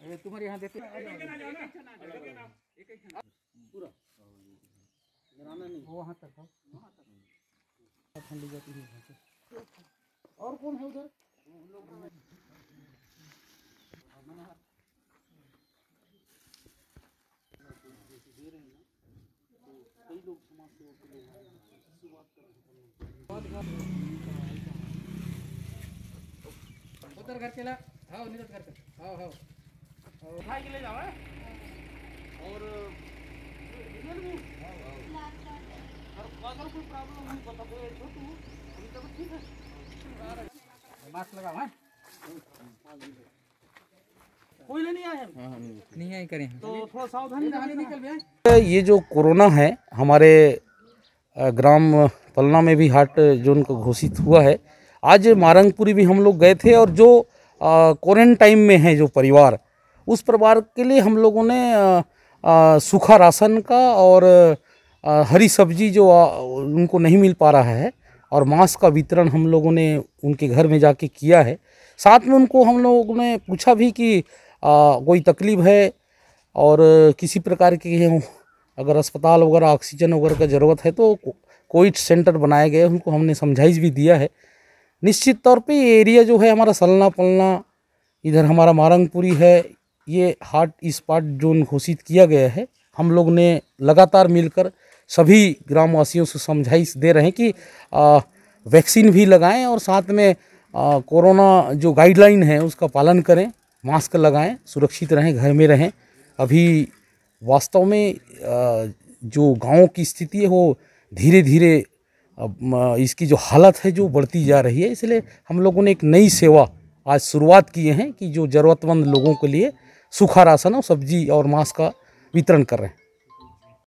अरे तुम्हारे यहाँ देते पूरा। वहाँ तक हो ठंडी जाती है वहाँ से। और कौन है उधर? उधर घर के ला हाँ नीरज घर के हाँ हाँ उठाई के ले जाओ हैं? और और अगर कोई प्रॉब्लम हुई बता दो छोटू। अभी तक ठीक है। मास्क लगाओ हाँ? कोई नहीं आया नहीं आई करें। तो थोड़ा सावधानी निकल गया ये जो कोरोना है हमारे ग्राम पलना में भी हॉट जोन का घोषित हुआ है। आज मारंगपुरी भी हम लोग गए थे और जो क्वारंटाइन में है जो परिवार उस परिवार के लिए हम लोगों ने सूखा राशन का और अ, हरी सब्ज़ी जो अ, उनको नहीं मिल पा रहा है और मास्क का वितरण हम लोगों ने उनके घर में जाके किया है। साथ में उनको हम लोगों ने पूछा भी कि अ, कोई तकलीफ़ है और किसी प्रकार की अगर अस्पताल वगैरह ऑक्सीजन वगैरह का ज़रूरत है तो कोविड सेंटर बनाए गए उनको हमने समझाइश भी दिया है। निश्चित तौर पे ये एरिया जो है हमारा सलना पलना इधर हमारा मारंगपुरी है ये हॉट स्पॉट जोन घोषित किया गया है हम लोग ने लगातार मिलकर सभी ग्रामवासियों से समझाइश दे रहे हैं कि आ, वैक्सीन भी लगाएँ और साथ में आ, कोरोना जो गाइडलाइन है उसका पालन करें मास्क लगाएँ सुरक्षित रहें घर में रहें। अभी वास्तव में आ, जो गाँव की स्थिति है वो धीरे धीरे इसकी जो हालत है जो बढ़ती जा रही है। इसलिए हम लोगों ने एक नई सेवा आज शुरुआत किए हैं कि जो ज़रूरतमंद लोगों के लिए सूखा राशन और सब्ज़ी और मांस का वितरण कर रहे हैं।